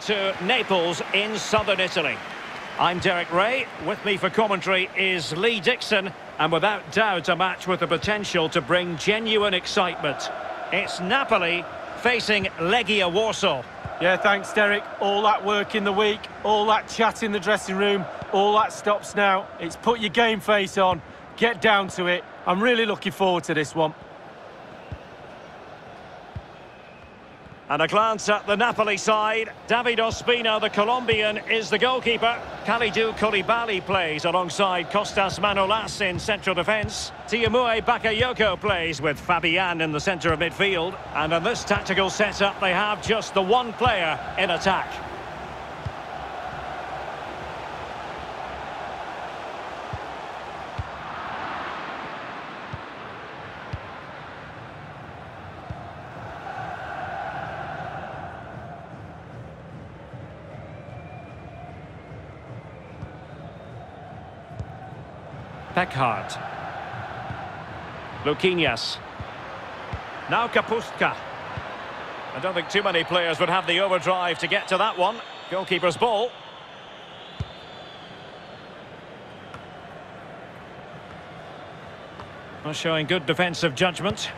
to Naples in southern Italy. I'm Derek Ray. With me for commentary is Lee Dixon. And without doubt, a match with the potential to bring genuine excitement. It's Napoli facing Legia Warsaw. Yeah, thanks, Derek. All that work in the week, all that chat in the dressing room, all that stops now. It's put your game face on, get down to it. I'm really looking forward to this one. And a glance at the Napoli side. David Ospina, the Colombian, is the goalkeeper. Kalidou Koulibaly plays alongside Costas Manolas in central defence. Tiémoué Bakayoko plays with Fabian in the centre of midfield. And in this tactical setup, they have just the one player in attack. Pekhart. Luquinhas. Now Kapustka. I don't think too many players would have the overdrive to get to that one. Goalkeeper's ball. Well, showing good defensive judgment.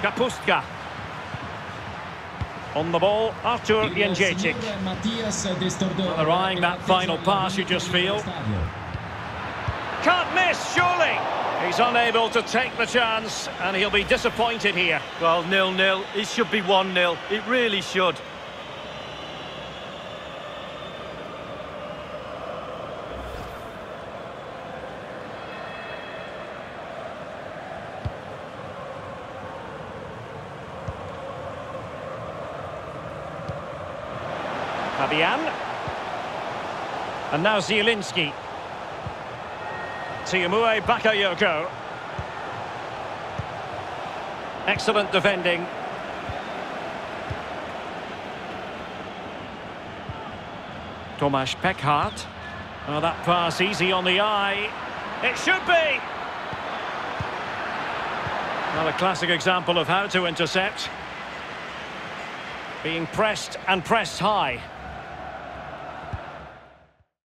Kapustka. On the ball, Artur Jędrzejczyk. Well, they're eyeing that final pass, you just feel. Can't miss, surely! He's unable to take the chance, and he'll be disappointed here. Well, nil-nil. It should be 1-0. It really should. Fabian. And now Zielinski. Tiémoué Bakayoko. Excellent defending. Tomasz Pekhart. Oh, that pass easy on the eye. It should be! Well, a classic example of how to intercept. Being pressed and pressed high.